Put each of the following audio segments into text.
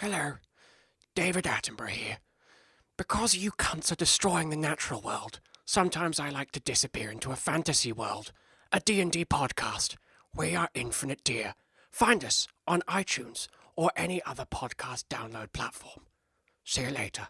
Hello, David Attenborough here. Because you cunts are destroying the natural world, sometimes I like to disappear into a fantasy world. A D&D podcast. We are Infinite Deer. Find us on iTunes or any other podcast download platform. See you later.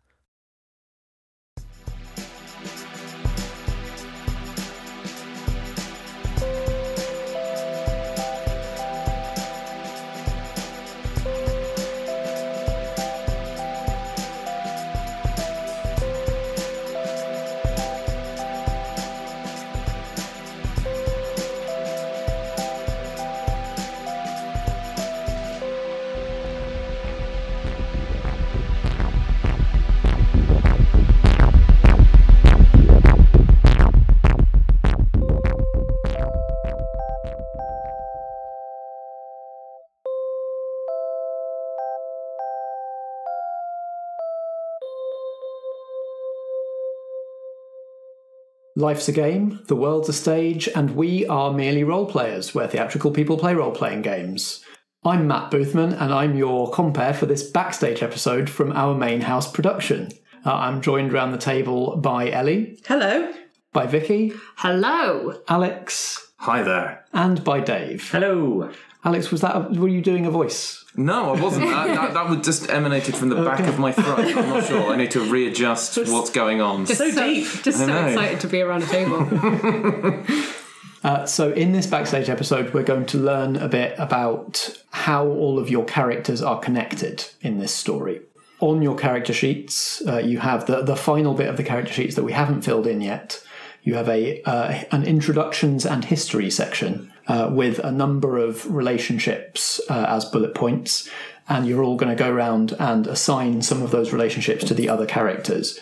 Life's a game, the world's a stage, and we are merely role players, where theatrical people play role playing games. I'm Matt Boothman, and I'm your compère for this backstage episode from our main house production. Uh, I'm joined around the table by Ellie, Hello. by Vicky, Hello. Alex, Hi there. and by Dave. Hello. Alex, was that a, were you doing a voice? No, I wasn't. that, that, that was just emanated from the back of my throat. I'm not sure. I need to readjust what's going on. Just So deep. Just so know. excited to be around a table. Uh, so, in this backstage episode, we're going to learn a bit about how all of your characters are connected in this story. On your character sheets, uh, you have the, the final bit of the character sheets that we haven't filled in yet. You have a uh, an introductions and history section uh, with a number of relationships uh, as bullet points, and you're all going to go around and assign some of those relationships to the other characters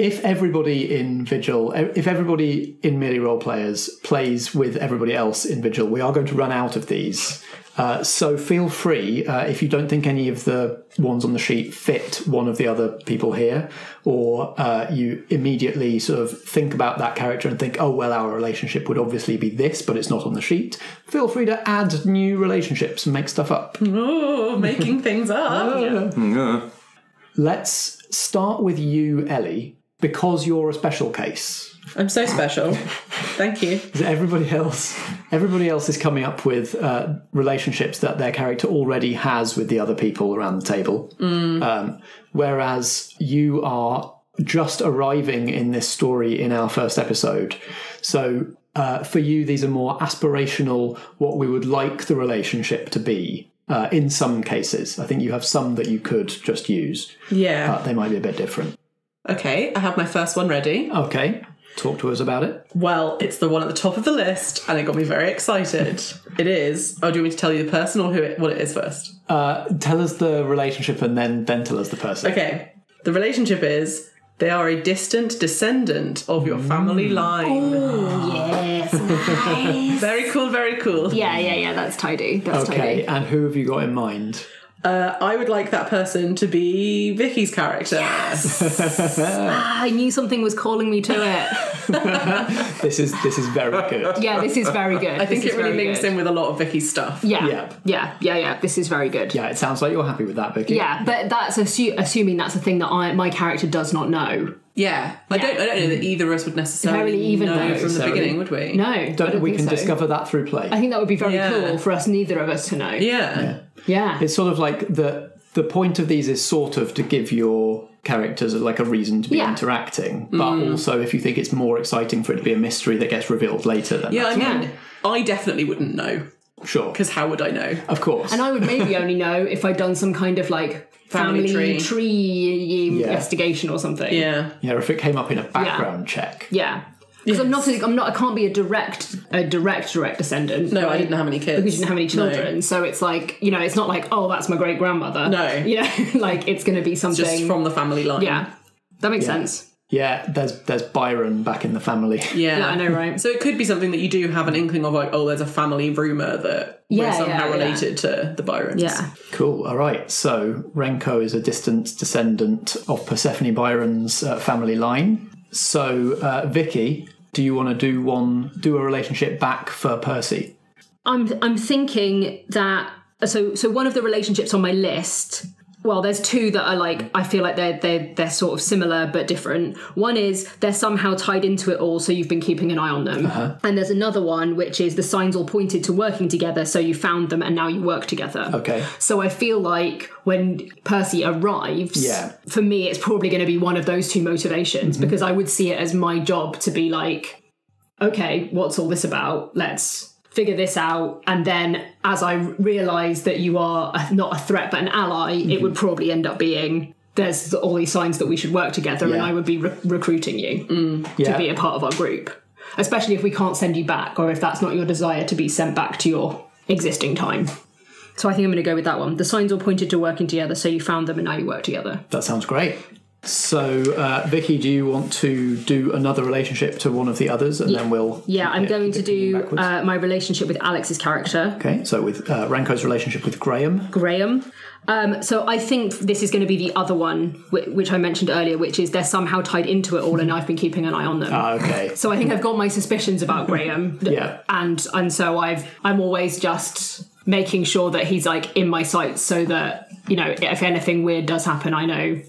if everybody in Vigil, if everybody in merely role players plays with everybody else in Vigil, we are going to run out of these. Uh, so feel free uh, if you don't think any of the ones on the sheet fit one of the other people here, or uh, you immediately sort of think about that character and think, oh well, our relationship would obviously be this, but it's not on the sheet. Feel free to add new relationships and make stuff up. Oh, making things up. Yeah. Let's start with you, Ellie, because you're a special case. I'm so special. Thank you. everybody else everybody else is coming up with uh, relationships that their character already has with the other people around the table um, whereas you are just arriving in this story in our first episode so uh, for you these are more aspirational what we would like the relationship to be uh, in some cases i think you have some that you could just use Yeah. but they might be a bit different Okay, I have my first one ready. okay talk to us about it Well, it's the one at the top of the list, and it got me very excited. it is. Oh, do you want me to tell you the person or who it, what it is first? uh, tell us the relationship and then then tell us the person Okay. The relationship is they are a distant descendant of your family line. Oh, yes. Nice. Very cool, very cool. Yeah, yeah, yeah. That's tidy. That's Okay, tidy. and who have you got in mind? Uh, I would like that person to be Vicky's character. Ah, I knew something was calling me to it. This is this is very good. Yeah, this is very good. I think it really links in with a lot of Vicky's stuff. Yeah, Yeah. yeah, yeah, yeah, This is very good. Yeah, it sounds like you're happy with that, Vicky. Yeah, but that's assu- assuming that's a thing that I, my character does not know. Yeah, I don't. I don't know that either of us would necessarily Very even know though- from the beginning, would we? No, Don't, don't we think can so. discover that through play. I think that would be very Yeah. cool for us, neither of us, to know. Yeah. yeah. It's sort of like the the point of these is sort of to give your characters like a reason to be Yeah. interacting, but Mm. also if you think it's more exciting for it to be a mystery that gets revealed later, then Yeah, I that's- mean, I definitely wouldn't know sure, because how would I know? of course. And I would maybe only know if I'd done some kind of like Family family, tree. tree, investigation or something. Yeah, yeah, if it came up in a background check. Yeah. Because I'm not, a, I'm not, I can't be a direct, a direct, direct descendant. no, I didn't have any kids. Because you didn't have any children, so it's like you know, it's not like oh, that's my great grandmother. No. you know, like it's going to be something. just from the family line. yeah, that makes sense. Yeah, there's there's Byron back in the family. yeah, Yeah, I know, right? So it could be something that you do have an inkling of, like, oh, there's a family rumor that Yeah, we're somehow yeah, yeah. related to the Byrons. Yeah, Cool. All right. So Renko is a distant descendant of Persephone Byron's uh, family line. So uh, Vicky, do you want to do one, do a relationship back for Percy? I'm, I'm thinking that so, so one of the relationships on my list well, there's two that are like I feel like they're they're they're sort of similar but different. One is they're somehow tied into it all, so you've been keeping an eye on them. Uh-huh. And there's another one which is the signs all pointed to working together, so you found them and now you work together. Okay. So I feel like when Percy arrives, Yeah. for me it's probably going to be one of those two motivations Mm-hmm. because I would see it as my job to be like, okay, what's all this about? Let's figure this out. And then as I realise that you are not a threat but an ally, it Mm-hmm. would probably end up being there's all these signs that we should work together, and I would be re- recruiting you Yeah. to be a part of our group. Especially if we can't send you back, or if that's not your desire to be sent back to your existing time. So I think I'm going to go with that one. The signs all pointed to working together, so you found them and now you work together. That sounds great. So, uh, Vicky, do you want to do another relationship to one of the others, and then we'll Yeah, I'm going to do uh, my relationship with Alex's character, Okay, so with uh, Renko's relationship with Graham. Graham. Um, so I think this is going to be the other one, whi- which I mentioned earlier, which is they're somehow tied into it all, and I've been keeping an eye on them. Ah, okay. so I think I've got my suspicions about Graham. Yeah. and and so I've I'm always just making sure that he's like in my sights, so that you know if anything weird does happen, I know.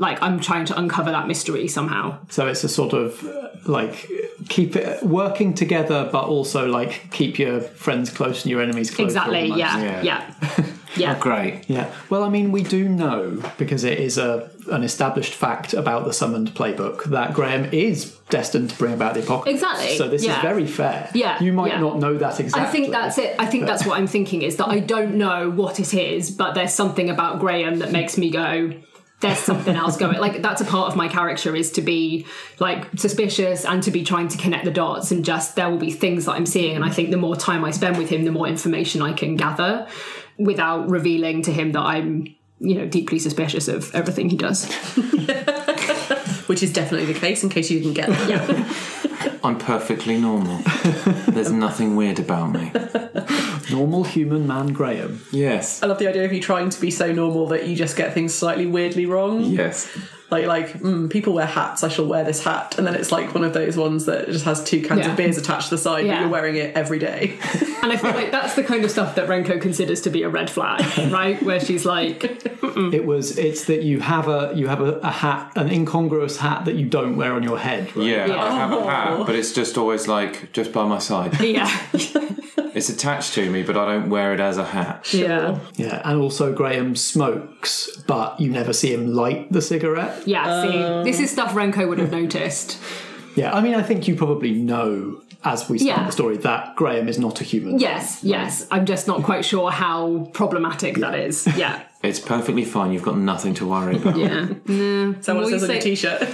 Like I'm trying to uncover that mystery somehow. So it's a sort of like keep it working together, but also like keep your friends close and your enemies close. Exactly. almost. Yeah. Yeah. Yeah. Yeah. Oh, great. Yeah. Well, I mean, we do know because it is a an established fact about the summoned playbook that Graham is destined to bring about the apocalypse. Exactly, So this yeah. is very fair. Yeah, You might yeah. not know that exactly. I think that's it. I think that's what I'm thinking is that I don't know what it is, but there's something about Graham that makes me go, there's something else going. Like that's a part of my character is to be like suspicious and to be trying to connect the dots and just there will be things that I'm seeing and I think the more time I spend with him, the more information I can gather without revealing to him that I'm you know deeply suspicious of everything he does. Which is definitely the case, in case you didn't get that. I'm perfectly normal. There's nothing weird about me. normal human man Graham. Yes. I love the idea of you trying to be so normal that you just get things slightly weirdly wrong. Yes. Like, like mm, people wear hats. I shall wear this hat, and then it's like one of those ones that just has two cans Yeah. of beers attached to the side, Yeah. but you're wearing it every day. And I feel like that's the kind of stuff that Renko considers to be a red flag, right? Where she's like, It was. It's that you have a you have a, a hat, an incongruous hat that you don't wear on your head. Right? Yeah, Yeah. I have a hat, but it's just always like just by my side. yeah, It's attached to me, but I don't wear it as a hat. yeah. Yeah, and also Graham smokes, but you never see him light the cigarette. Yeah, see, oh. this is stuff Renko would have noticed. Yeah, I mean, I think you probably know as we start Yeah. the story that Graham is not a human. Yes, yes. I'm just not quite sure how problematic that is. Yeah. It's perfectly fine. You've got nothing to worry about. Yeah. No. Is that what Well, it says you on your say- t-shirt?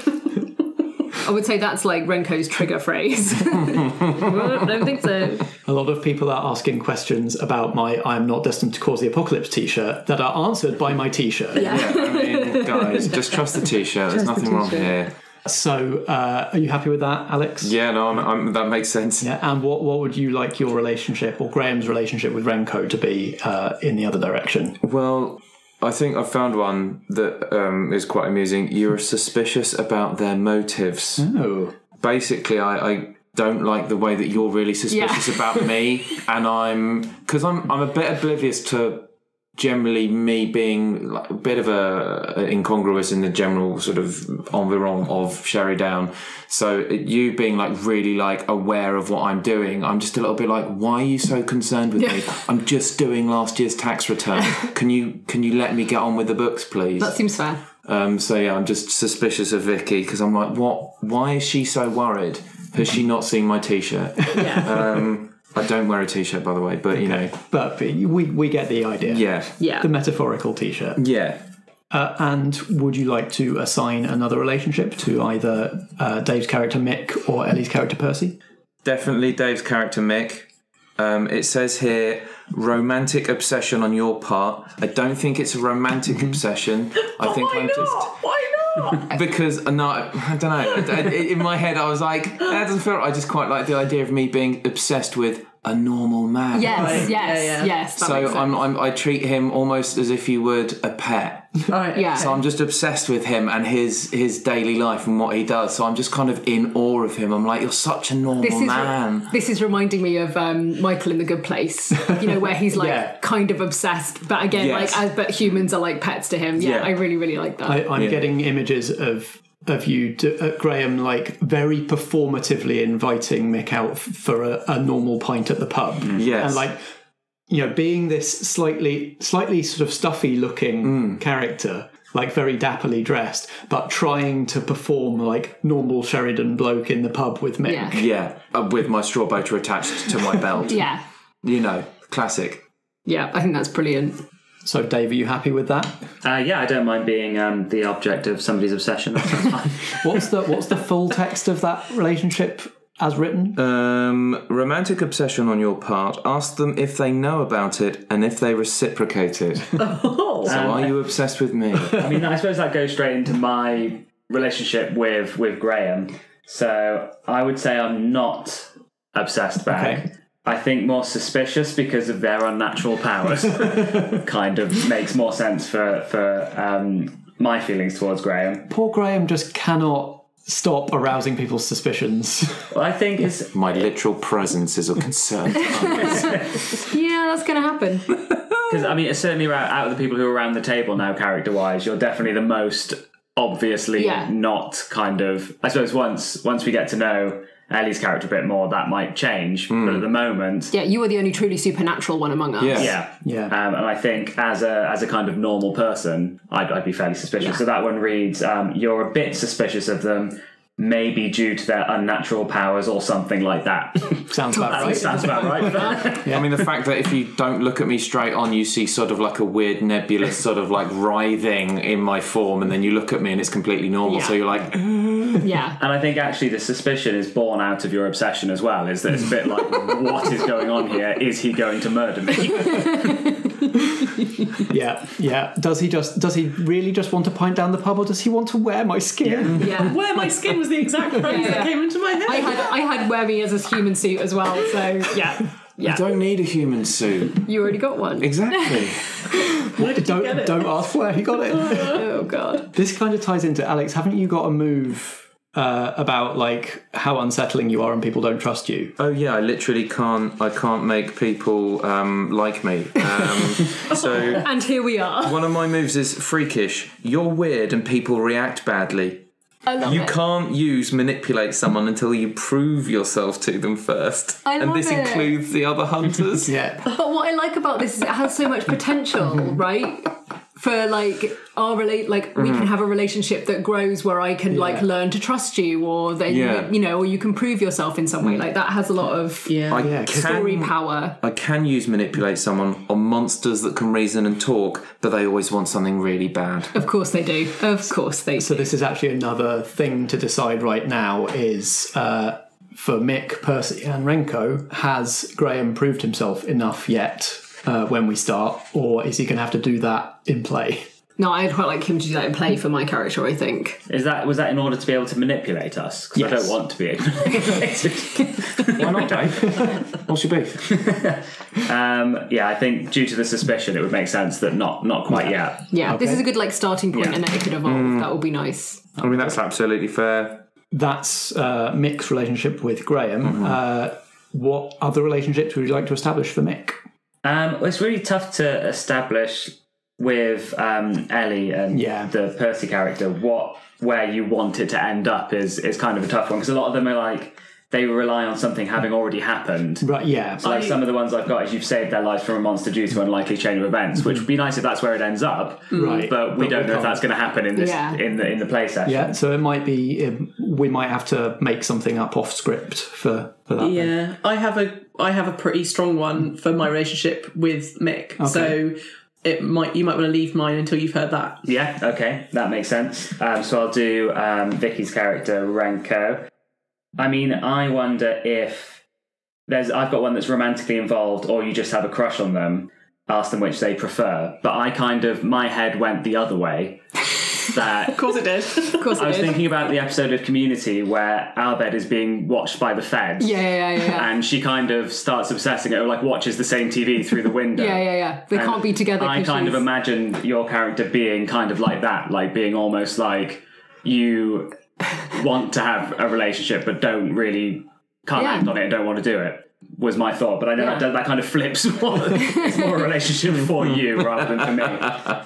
I would say that's like Renko's trigger phrase. I don't think so. A lot of people are asking questions about my "I'm not destined to cause the apocalypse" T-shirt that are answered by my T-shirt. Yeah, I mean, guys, just trust the t-shirt. There's Trust the nothing wrong here. So, uh, are you happy with that, Alex? Yeah, no, I'm, I'm, that makes sense. Yeah, and what what would you like your relationship or Graham's relationship with Renko to be uh, in the other direction? Well, I think I found one that um, is quite amusing. You're suspicious about their motives. Oh, Basically, I, I don't like the way that you're really suspicious Yeah. about me, and I'm because I'm I'm a bit oblivious to generally me being like a bit of a, a incongruous in the general sort of environment of Sherrydown. So you being like really like aware of what I'm doing, I'm just a little bit like, why are you so concerned with me? I'm just doing last year's tax return. Can you can you let me get on with the books, please? That seems fair. Um, so yeah, I'm just suspicious of Vicky because I'm like, what? Why is she so worried? Has she not seen my t-shirt? Yeah. I don't wear a t-shirt, by the way, but you know, but we we get the idea. yeah, yeah. the metaphorical T-shirt. yeah. Uh, and would you like to assign another relationship to either uh, Dave's character Mick or Ellie's character Percy? Definitely Dave's character Mick. Um, it says here romantic obsession on your part. I don't think it's a romantic obsession. I think Why I'm not? just Why not? because uh, no, I don't know. In my head, I was like, that doesn't feel. I just quite like the idea of me being obsessed with a normal man. Yes, Right, yes, yeah, yeah. yes. So. I'm, I'm, I treat him almost as if you would a pet. Right. Yeah. So I'm just obsessed with him and his his daily life and what he does. So I'm just kind of in awe of him. I'm like, you're such a normal this is man. this is reminding me of um, Michael in the Good Place. You know, where he's like Yeah. kind of obsessed, but again, Yes. like as, but humans are like pets to him. Yeah, Yeah. I really, really like that. I, I'm Yeah. getting images of of you, to, uh, Graham, like very performatively inviting Mick out f- for a, a normal pint at the pub, Yes. and like you know, being this slightly slightly sort of stuffy looking character. Like very dapperly dressed, but trying to perform like normal Sherrydown bloke in the pub with Mick. Yeah. Yeah, uh, with my straw boater attached to my belt. yeah, You know, classic. yeah, I think that's brilliant. So, Dave, are you happy with that? Uh, yeah, I don't mind being um, the object of somebody's obsession. That sounds fine. What's the what's the full text of that relationship as written? Um, romantic obsession on your part. Ask them if they know about it and if they reciprocate it. Oh. So are you obsessed with me? I mean, I suppose that goes straight into my relationship with with Graham. So I would say I'm not obsessed back. Okay. I think more suspicious because of their unnatural powers. kind of makes more sense for for um, my feelings towards Graham. Poor Graham just cannot stop arousing people's suspicions. Well, I think it's My literal presence is a concern. Yeah, that's gonna happen. Because I mean, it's certainly out, out of the people who are around the table now, character-wise, you're definitely the most obviously Yeah. not kind of. I suppose once once we get to know Ellie's character a bit more, that might change. But at the moment, Yeah, you are the only truly supernatural one among us. Yeah. yeah, Yeah. Um, and I think as a as a kind of normal person, I'd, I'd be fairly suspicious. Yeah. So that one reads, um, "You're a bit suspicious of them." Maybe due to their unnatural powers or something like that. Sounds about right. sounds about right. yeah, I mean, the fact that if you don't look at me straight on, you see sort of like a weird nebulous sort of like writhing in my form, and then you look at me and it's completely normal. Yeah. So you're like, Yeah. And I think actually the suspicion is born out of your obsession as well. Is that it's a bit like, what is going on here? Is he going to murder me? Yeah, yeah. Does he just does he really just want to pint down the pub or does he want to wear my skin? Yeah. wear my skin was the exact phrase Yeah. that came into my head. I had I had wear me as a human suit as well, so yeah. Yeah. you don't need a human suit. You already got one. Exactly. Where did Don't get it? don't ask where he got it. Oh god. this kind of ties into Alex. Haven't you got a move uh, about like how unsettling you are and people don't trust you? Oh yeah, I literally can't. I can't make people um, like me. Um, so And here we are. one of my moves is freakish. You're weird and people react badly. I love You it. can't use manipulate someone until you prove yourself to them first. I and love this it. includes the other hunters. Yeah, But what I like about this is it has so much potential, right? For like our relate, like we can have a relationship that grows where I can like learn to trust you, or then Yeah. you, you know, or you can prove yourself in some way. Like that has a lot of Yeah. I Yeah, 'cause story can, power. I can use manipulate someone on monsters that can reason and talk, but they always want something really bad. Of course they do. Of course they do. So do. this is actually another thing to decide right now is uh, for Mick, Percy, and Renko, has Graham proved himself enough yet uh, when we start, or is he going to have to do that in play? No, I'd quite like him to do that in play for my character. I think. Is that was that in order to be able to manipulate us? Because I don't want to be manipulated. Why not, Dave? What's your beef? um, yeah, I think due to the suspicion, it would make sense that not not quite yet. Yeah, this is a good like starting point, Yeah. and then it could evolve. That would be nice. I mean, that's absolutely fair. That's uh, Mick's relationship with Graham. Uh, what other relationships would you like to establish for Mick? Um, it's really tough to establish with um, Ellie and Yeah. the Percy character what where you want it to end up is is kind of a tough one because a lot of them are like they rely on something having already happened. Right, yeah. So like some of the ones I've got is you've saved their lives from a monster due to unlikely chain of events, which would be nice if that's where it ends up. Right. But we But don't we know if can't. that's going to happen in this Yeah. in the in the play session. Yeah, so it might be um, we might have to make something up off script for for that. then. Yeah, I have a I have a pretty strong one for my relationship with Mick. So it might you might want to leave mine until you've heard that. Yeah, okay, that makes sense. Um, so I'll do um, Vicky's character Renko. I mean, I wonder if there's I've got one that's romantically involved, or you just have a crush on them. Ask them which they prefer. But I kind of my head went the other way, that Of course it did. Of course, I was it is. thinking about the episode of Community where Abed is being watched by the feds. Yeah, yeah, yeah, yeah. And she kind of starts obsessing it, or like watches the same TV through the window. Yeah, yeah, yeah. They And can't be together. I 'cause kind of she's- imagine your character being kind of like that, like being almost like you want to have a relationship but don't really can't Yeah. act on it and don't want to do it. Was my thought, but I know Yeah. that, that kind of flips. More, it's more a relationship for you rather than for me.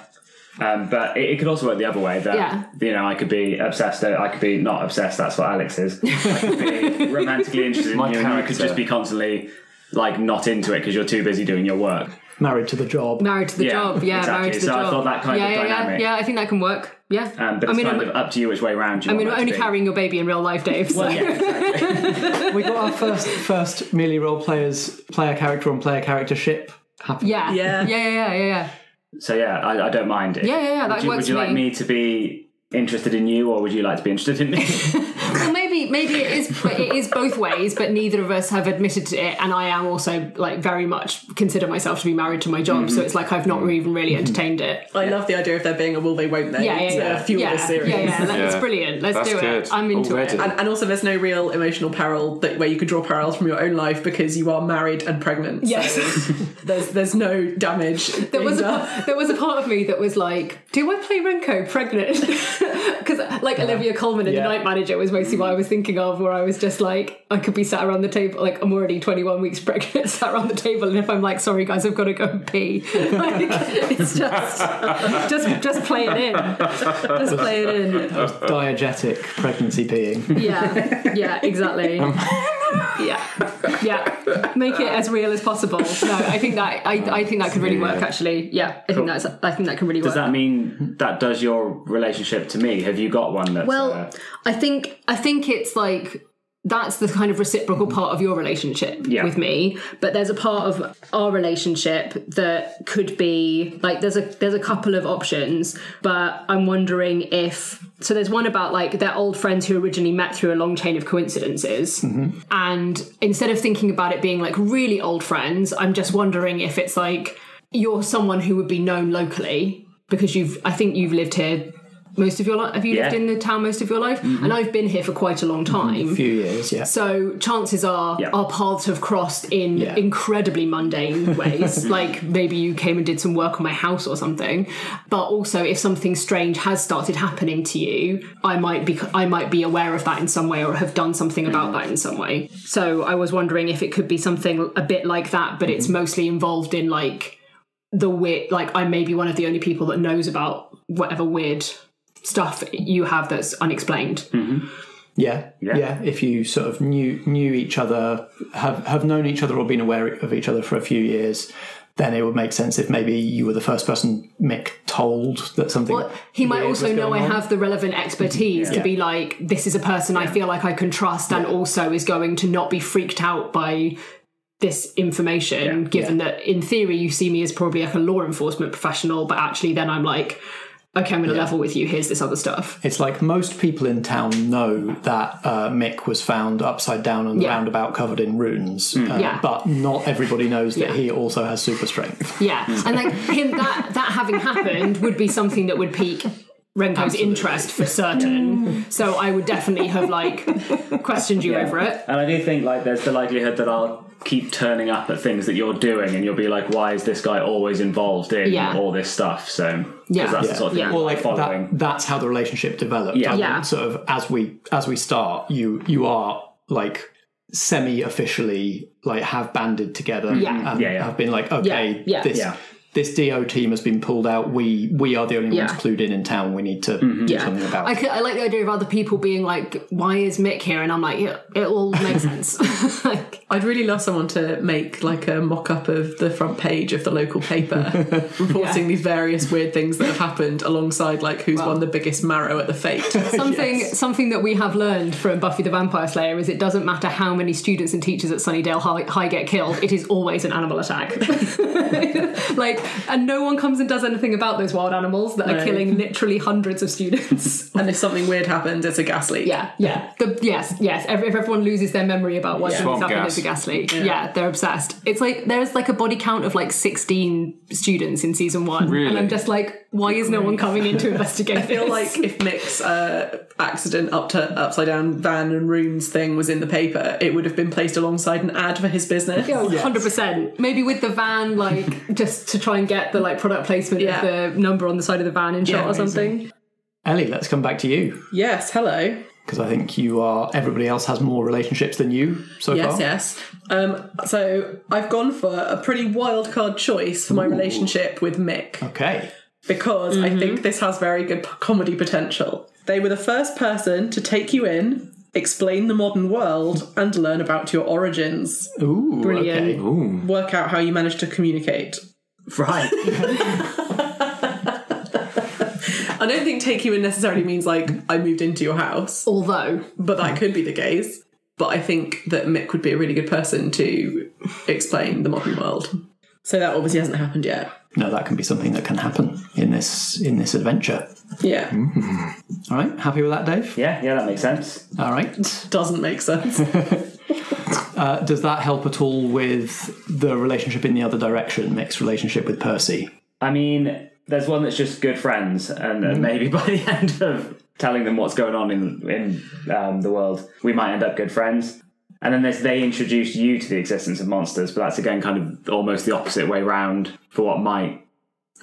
Um, but it, it could also work the other way. That Yeah. you know, I could be obsessed. I could be not obsessed. That's what Alex is. I could be romantically interested in My you, and you could just be constantly like not into it because you're too busy doing your work. Married to the job. married to the Yeah, job. Yeah, exactly. married to the So I thought that kind yeah, of yeah, dynamic. Yeah, yeah, I think that can work. Yeah. Um, but I mean, kind I'm, of up to you which way round you I mean, we're only carrying your baby in real life, Dave. So. Well, yeah, exactly. we got our first first merely role players player character on player character ship. Happy. yeah, Yeah. yeah, yeah, yeah, yeah, yeah. So yeah, I, I don't mind it. Yeah, yeah, yeah, that would you, would you for like me. me to be interested in you, or would you like to be interested in me? Well, maybe maybe it is but it is both ways, but neither of us have admitted to it, and I am also like very much consider myself to be married to my job, Mm-hmm. so it's like I've not even really entertained it. I love the idea of there being a will they won't they Yeah, yeah, yeah. fuel yeah, the series. yeah, yeah. That's Yeah. brilliant. Let's That's do good. it. I'm into Already. it. And, and also, there's no real emotional peril that where you could draw parallels from your own life because you are married and pregnant. Yes. So there's there's no damage. There was a there was a part of me that was like, do I play Renko pregnant? Because like Olivia Colman in Yeah. The Night Manager was mostly what I was thinking of, where I was just like, I could be sat around the table, like I'm already 21 weeks pregnant, sat around the table, and if I'm like, sorry guys, I've got to go and pee, like it's just just just play it in, just play it in. Diegetic pregnancy peeing. Yeah, yeah, exactly. Yeah, yeah. Make it as real as possible. No, I think that I, I think that could really work. Actually, yeah, I think that's I think that can really work. does that mean that does your relationship to me? Have you got one that's Well, uh, I think I think it's like that's the kind of reciprocal mm-hmm. part of your relationship Yeah. with me. But there's a part of our relationship that could be like there's a there's a couple of options but i'm wondering if so there's one about like they're old friends who originally met through a long chain of coincidences. Mm-hmm. And instead of thinking about it being like really old friends i'm just wondering if it's like you're someone who would be known locally because you've i think you've lived here most of your life have you lived in the town most of your life mm-hmm. and i've been here for quite a long mm-hmm. time A few years, yeah. so chances are Yeah. our paths have crossed in Yeah. incredibly mundane ways. like maybe you came and did some work on my house or something. But also if something strange has started happening to you, I might be I might be aware of that in some way or have done something about mm-hmm. that in some way. So I was wondering if it could be something a bit like that, but it's mostly involved in like the weird like I may be one of the only people that knows about whatever weird stuff you have that's unexplained. Mm-hmm. Yeah, Yeah. yeah, If you sort of knew knew each other, have have known each other or been aware of each other for a few years, then it would make sense if maybe you were the first person Mick told that something. Well, he might also know going I on. have the relevant expertise to Yeah. be like, this is a person I feel like I can trust, and also is going to not be freaked out by this information. Given that, in theory, you see me as probably like a law enforcement professional, but actually, then I'm like, okay, I'm going to level with you. Here's this other stuff. It's like most people in town know that uh, Mick was found upside down on the Yeah. roundabout covered in runes, uh, Yeah. but not everybody knows that Yeah. he also has super strength. Yeah, and like him that that having happened would be something that would pique Renko's interest for certain. Mm. So I would definitely have like questioned you over it. And I do think like there's the likelihood that I'll keep turning up at things that you're doing, and you'll be like, "Why is this guy always involved in Yeah. all this stuff?" So Yeah. that's the sort of thing Yeah. I'm like following. that, that's how the relationship developed. Yeah. Yeah. think Sort of as we as we start, you you are like semi officially like have banded together Yeah. and Yeah, yeah. have been like okay Yeah. this Yeah. This DO team has been pulled out. We we are the only Yeah. ones clued in in town. We need to Mm-hmm. do Yeah, something about. I, could, I like the idea of other people being like, "Why is Mick here?" And I'm like, "Yeah, it all makes sense." like, I'd really love someone to make like a mock up of the front page of the local paper reporting these various weird things that have happened alongside like who's won the biggest marrow at the fête. something something that we have learned from Buffy the Vampire Slayer is it doesn't matter how many students and teachers at Sunnydale High, High get killed, it is always an animal attack. like and no one comes and does anything about those wild animals that are No. killing literally hundreds of students. And if something weird happens, it's a gas leak. Yeah, yeah. The, yes, yes. Every, if everyone loses their memory about why Yeah. something's happened, gas. it's a gas leak. Yeah. they're obsessed. It's like there's like a body count of like 16 students in season one, Really? and I'm just like, why is no one coming in to investigate? I feel like if Mick's uh, accident up to upside down van and runes thing was in the paper, it would have been placed alongside an ad for his business. Yeah, Hundred percent. Maybe with the van, like just to try and get the like product placement Yeah. of the number on the side of the van in shot Yeah, or something. Ellie, let's come back to you Yes, hello. because I think you are. Everybody else has more relationships than you so Yes, far. yes. Um, so I've gone for a pretty wild card choice for my relationship with Mick Okay. because I think this has very good p- comedy potential. They were the first person to take you in, explain the modern world, and learn about your origins. Ooh. Brilliant. Okay. Ooh. Work out how you managed to communicate. Right. I don't think take you in necessarily means like I moved into your house, Although, but that could be the case. But I think that Mick would be a really good person to explain the modern world. So that obviously hasn't happened yet. No, that can be something that can happen in this in this adventure. Yeah, mm-hmm. All right. Happy with that, Dave? yeah, yeah, that makes sense. All right. doesn't make sense. Uh, does that help at all with the relationship in the other direction, Mick's relationship with Percy? I mean, there's one that's just good friends, and uh, maybe by the end of telling them what's going on in in um, the world, we might end up good friends. And then there's they introduce you to the existence of monsters, but that's again kind of almost the opposite way round for what might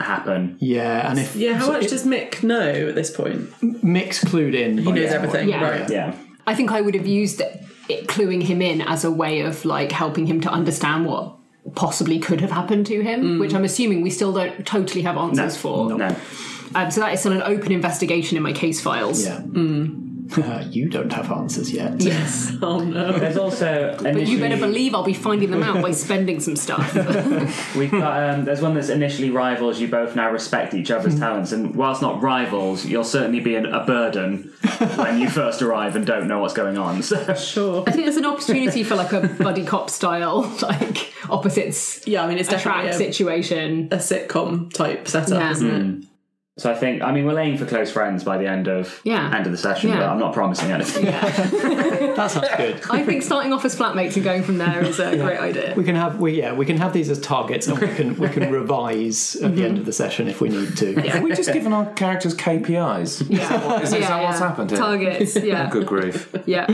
happen. Yeah, and if Yeah, how so much if does Mick know at this point? Mick's clued in? He knows everything, Yeah. right? Yeah. I think I would have used it, cluing him in as a way of like helping him to understand what possibly could have happened to him, which I'm assuming we still don't totally have answers for. No. Um, so that is still an open investigation in my case files. Yeah. you don't have answers yet. Yes. Oh no. There's also But you better believe I'll be finding them out by spending some stuff. We've got um, there's one that's initially rivals. You both now respect each other's talents, and whilst not rivals, you'll certainly be an, a burden when you first arrive and don't know what's going on. So Sure. I think there's an opportunity for like a buddy cop style, like opposites Yeah, I mean it's definitely attract a, situation. a sitcom type setup, Yeah. isn't it? So I think, I mean, we'll aim for close friends by the end of Yeah. end of the session, Yeah. but I'm not promising anything. That sounds good. I think starting off as flatmates and going from there is a great idea. We can have we yeah we can have these as targets and we can we can revise at the end of the session if we need to. Have we just given our characters KPIs? Yeah. Is, is that what's happened here? Targets, yeah. Good grief. Yeah.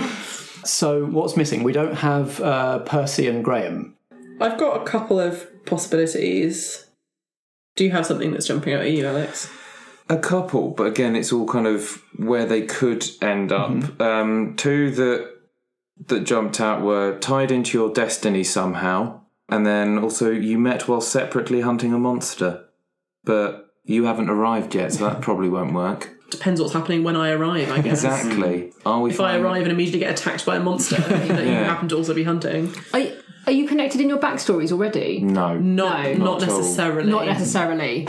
So what's missing? We don't have uh, Percy and Graham. I've got a couple of possibilities. Do you have something that's jumping out at you, Alex? A couple, but again, it's all kind of where they could end up. Um, two that that jumped out were tied into your destiny somehow, and then also you met while separately hunting a monster, but you haven't arrived yet, so that probably won't work. Depends what's happening when I arrive, I guess. Exactly. Are we? If I arrive and immediately get attacked by a monster that you Yeah. happen to also be hunting, Are, are you connected in your backstories already? No, No. not, Not necessarily. Not necessarily.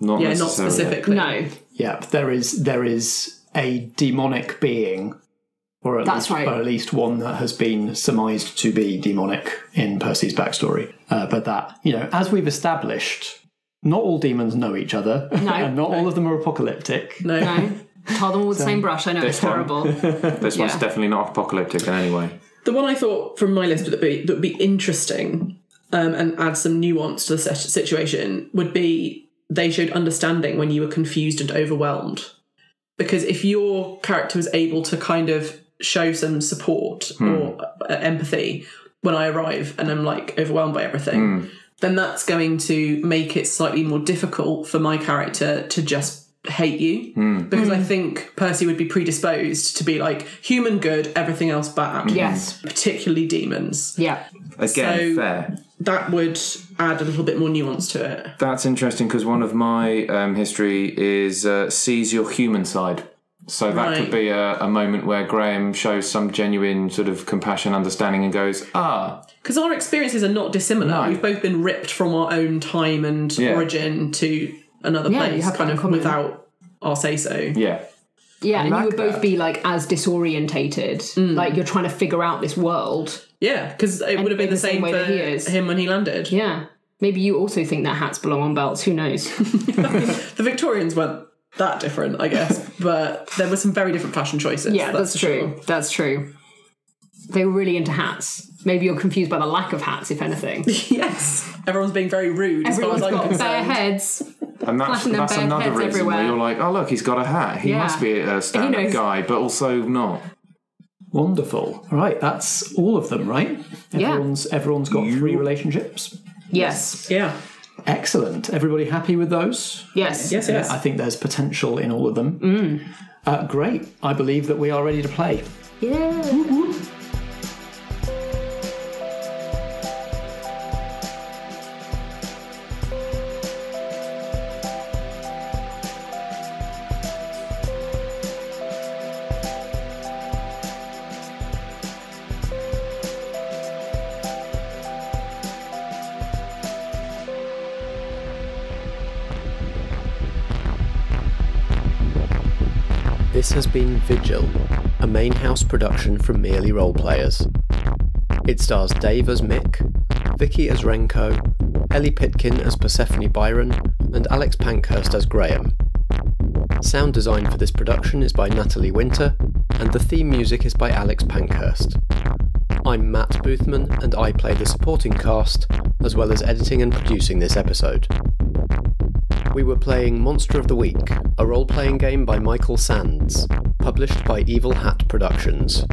Not Yeah, not specifically. No. Yeah, there is there is a demonic being, or at That's least right. or at least one that has been surmised to be demonic in Percy's backstory. Uh, but that you know, as we've established, not all demons know each other, and not all of them are apocalyptic. No. No. Tar them all with the same brush. I know it's one. terrible. This one's definitely not apocalyptic in any way. The one I thought from my list that would be that would be interesting um, and add some nuance to the situation would be they showed understanding when you were confused and overwhelmed. Because if your character was able to kind of show some support hmm. or uh, empathy when I arrive and I'm like overwhelmed by everything, hmm. then that's going to make it slightly more difficult for my character to just hate you hmm. because I think Percy would be predisposed to be like human good, everything else bad Yes. particularly demons. Yeah. Again, So- fair. That would add a little bit more nuance to it. That's interesting because one of my um, history is uh, sees your human side. So that Right. could be a, a moment where Graham shows some genuine sort of compassion, understanding, and goes, "Ah, Because our experiences are not dissimilar. No. We've both been ripped from our own time and Yeah. origin to another Yeah, place, kind of common. without our say so. yeah, Yeah, and like you would both that. be like as disorientated. Mm. Like you're trying to figure out this world. Yeah, because it would have been the the same same way for that he is. him when he landed. Yeah. Maybe you also think that hats belong on belts. Who knows? The Victorians weren't that different, I guess, but there were some very different fashion choices. yeah, that's, for true. sure. That's true. They were really into hats. Maybe you're confused by the lack of hats, if anything. Yes, everyone's being very rude as far Everyone's as I'm got bare heads. And that's, them that's another heads reason where you're like, oh, look, he's got a hat. He Yeah. must be a stand up guy, but also not. Wonderful. Right, that's all of them, right? Yeah. Everyone's everyone's got three relationships. Yes. Yeah. Excellent. Everybody happy with those? Yes. Yes. Yes. I think there's potential in all of them. Uh, great. I believe that we are ready to play. Yeah. This Vigil, a main house production from Merely Roleplayers. It stars Dave as Mick, Vicky as Renko, Ellie Pitkin as Persephone Byron, and Alex Pankhurst as Graham. Sound design for this production is by Natalie Winter, and the theme music is by Alex Pankhurst. I'm Matt Boothman, and I play the supporting cast, as well as editing and producing this episode. We were playing Monster of the Week, a role playing game by Michael Sands, published by Evil Hat Productions.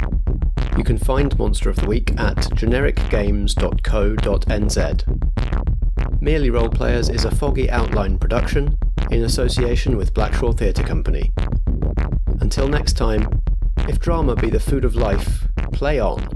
You can find Monster of the Week at genericgames.co.nz. Merely Roleplayers is a foggy outline production in association with Blackshaw Theatre Company. Until next time, if drama be the food of life, play on.